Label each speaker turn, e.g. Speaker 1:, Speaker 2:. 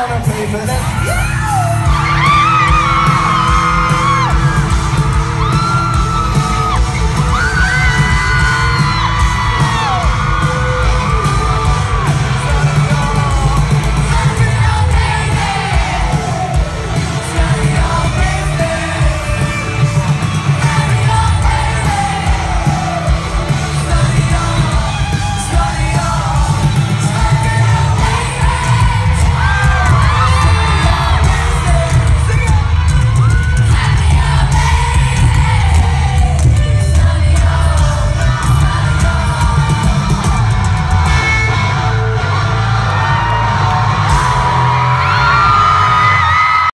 Speaker 1: wanna pay for this.